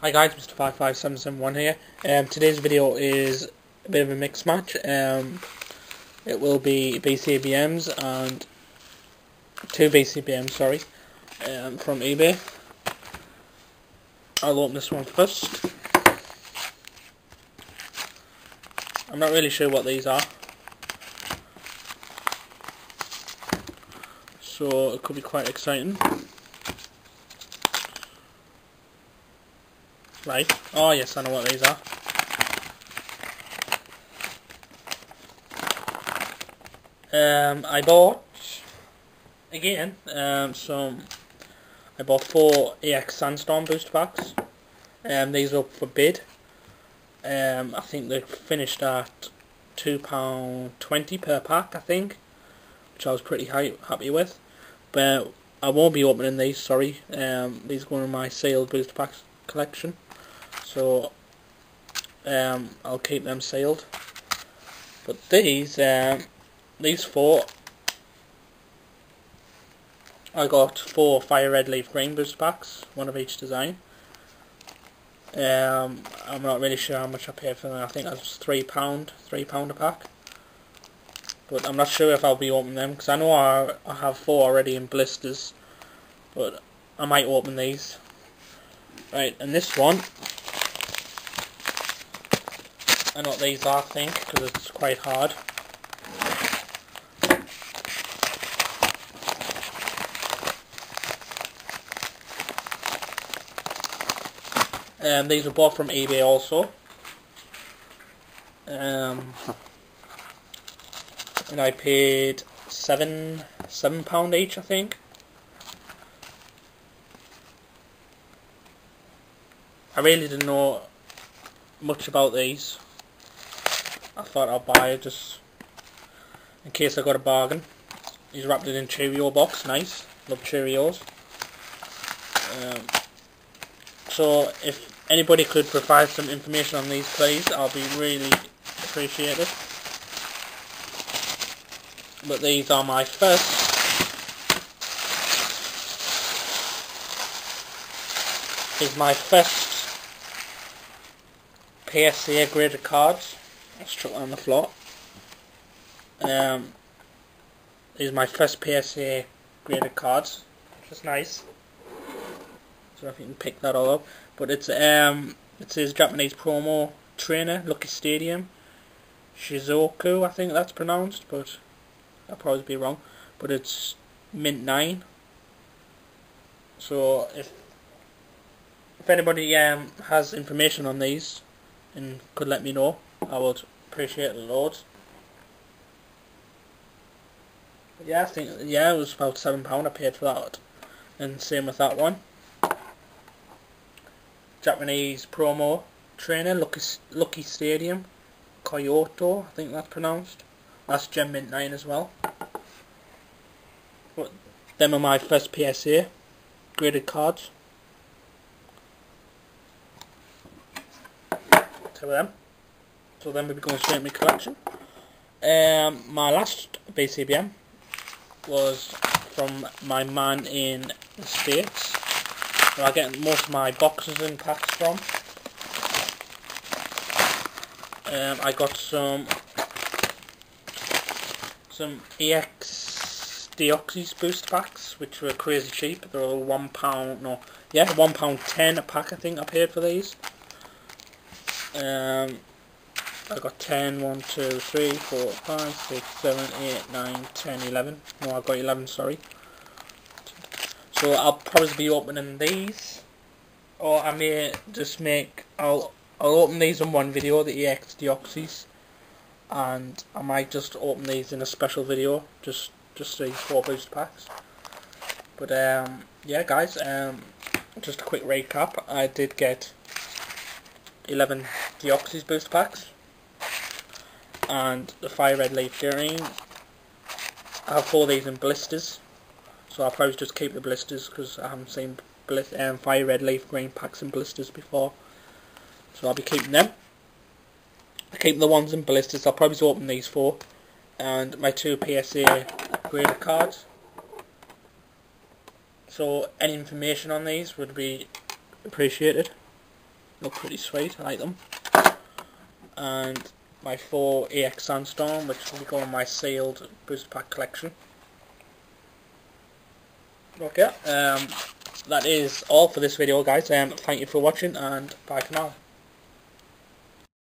Hi guys, Mr. 55771 here. Um, today's video is a bit of a mix match. Um, it will be BCBMs and two BCBMs, sorry, um, from eBay. I'll open this one first. I'm not really sure what these are. So it could be quite exciting. Right. Oh yes, I know what these are. Um, I bought again um, some. I bought four EX Sandstorm booster packs. Um, these are up for bid. Um, I think they finished at two pound twenty per pack. I think, which I was pretty happy with. But I won't be opening these. Sorry. Um, these are one of my sealed booster packs collection so um, I'll keep them sealed. But these um, these four I got four fire red leaf green booster packs one of each design. Um, I'm not really sure how much I paid for them. I think that's three pound three pound a pack. But I'm not sure if I'll be opening them because I know I, I have four already in blisters but I might open these. Right and this one I know what these are, I think, because it's quite hard. Um, these were bought from eBay also. Um, and I paid seven seven pound each, I think. I really didn't know much about these. I thought I'd buy it just in case I got a bargain. He's wrapped it in Cheerio box, nice. Love Cheerios. Um, so if anybody could provide some information on these please, I'll be really appreciated. But these are my first is my first PSA graded cards. Let's chuck on the floor. Um, these are my first PSA graded cards, which is nice. So if you can pick that all up. But it's um it says Japanese promo trainer, Lucky Stadium. Shizuoku, I think that's pronounced, but I'll probably be wrong. But it's mint nine. So if if anybody um has information on these and could let me know. I would appreciate it loads. Yeah, I think yeah, it was about seven pound I paid for that, and same with that one. Japanese promo trainer, Lucky Lucky Stadium, Kyoto, I think that's pronounced. That's Gem Mint 9 as well. But them are my first PSA graded cards. Two of them. So then we'll be going straight in my collection. Um, my last BCBM was from my man in the States. I get most of my boxes and packs from. Um, I got some some EX Deoxys booster packs, which were crazy cheap. They were one pound, no, yeah, one pound ten a pack. I think I paid for these. Um, I got 10, 1, 2, 3, 4, 5, 6, 7, 8, 9, 10, 11. No, I got 11, sorry. So I'll probably be opening these. Or I may just make, I'll, I'll open these in one video, the EX Deoxys. And I might just open these in a special video, just just these four booster packs. But um, yeah guys, um, just a quick recap. I did get 11 Deoxys booster packs and the fire red leaf green. I have four of these in blisters, so I'll probably just keep the blisters because I haven't seen um, fire red leaf green packs in blisters before. So I'll be keeping them. I keep the ones in blisters. I'll probably open these four, and my two PSA graded cards. So any information on these would be appreciated. Look pretty sweet, I like them. And my 4 EX Sandstorm, which will go in my sealed booster pack collection. Okay, um, that is all for this video guys. Um, thank you for watching and bye for now.